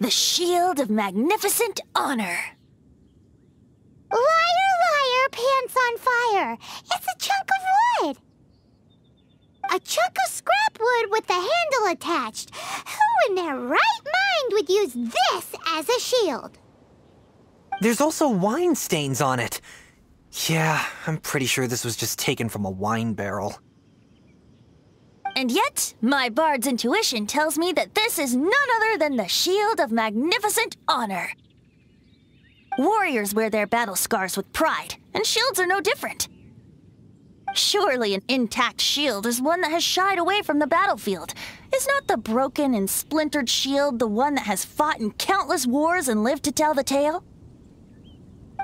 the Shield of Magnificent Honor. Liar, liar, pants on fire. It's a chunk of wood. A chunk of scrap wood with the handle attached. Who in their right mind would use this as a shield? There's also wine stains on it. Yeah, I'm pretty sure this was just taken from a wine barrel. And yet, my bard's intuition tells me that this is none other than the Shield of Magnificent Honor. Warriors wear their battle scars with pride, and shields are no different. Surely an intact shield is one that has shied away from the battlefield. Is not the broken and splintered shield the one that has fought in countless wars and lived to tell the tale?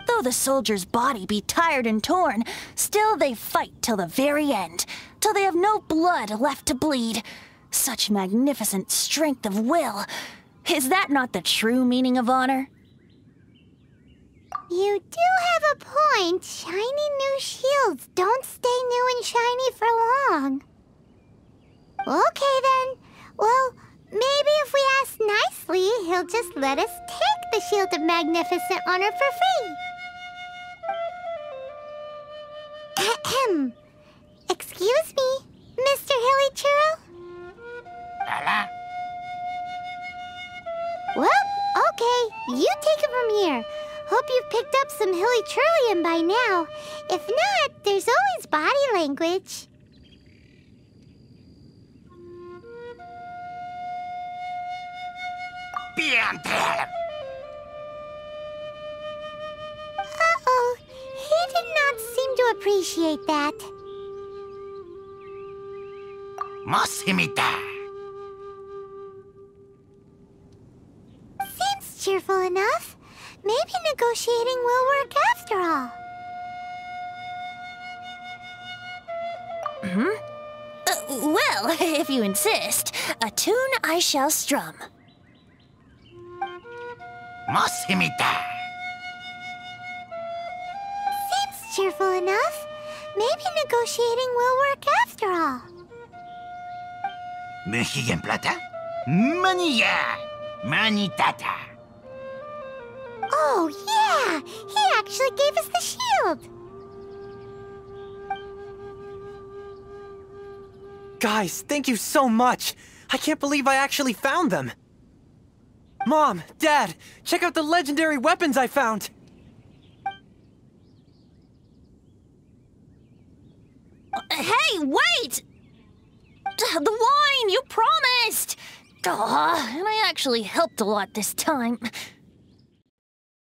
Though the soldier's body be tired and torn, still they fight till the very end, till they have no blood left to bleed. Such magnificent strength of will. Is that not the true meaning of honor? You do have a point. Shiny new shields don't stay new and shiny for long. Okay then. Well, maybe if we ask nicely, he'll just let us take the Shield of Magnificent Honor for free. Ahem. You take it from here. Hope you've picked up some Hilichurlian by now. If not, there's always body language. Uh-oh. He did not seem to appreciate that. Mosimita. Seems cheerful enough. Maybe negotiating will work after all. Uh, well, if you insist, a tune I shall strum. Mosimita. Seems cheerful enough. Maybe negotiating will work after all. Mexican plata. Manilla. Manitata. Oh, yeah! He actually gave us the shield! Guys, thank you so much! I can't believe I actually found them! Mom, Dad, check out the legendary weapons I found! Hey, wait! The wine, you promised! Aw, and I actually helped a lot this time.